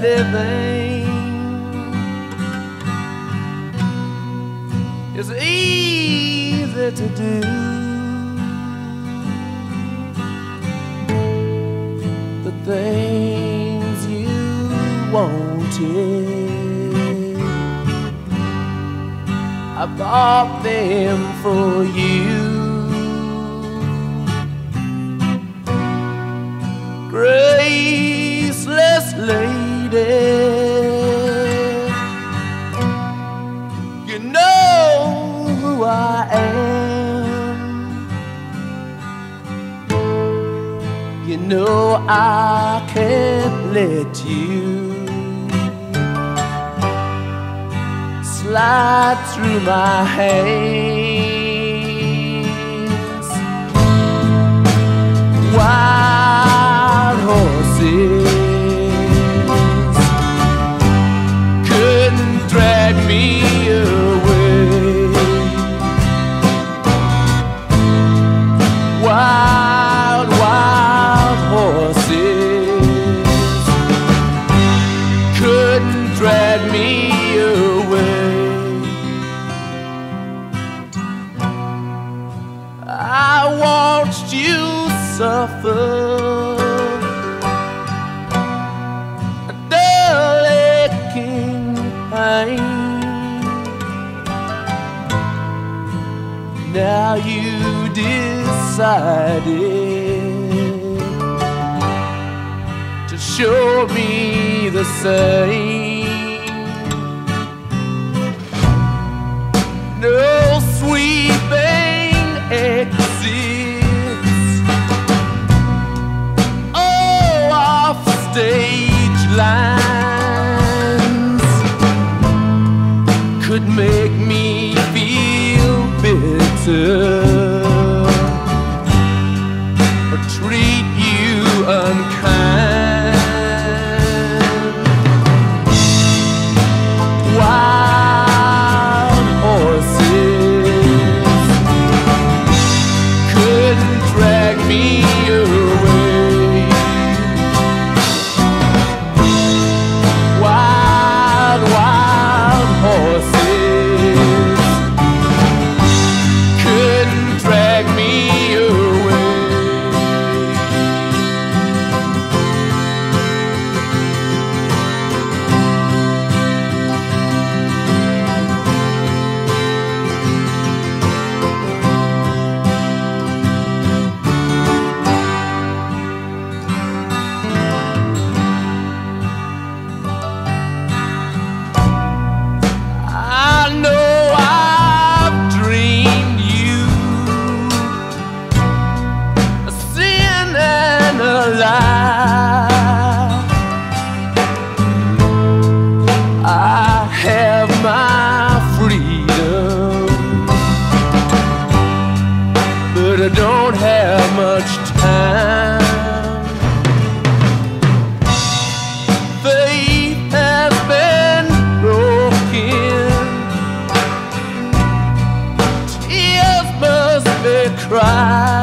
living is easy to do. The things you wanted, I bought them for you. lady. You know who I am. You know I can't let you slide through my hands. Suffer. A dull aching pain. Now you decided to show me the same. Much time. Faith has been broken. Tears must be cried.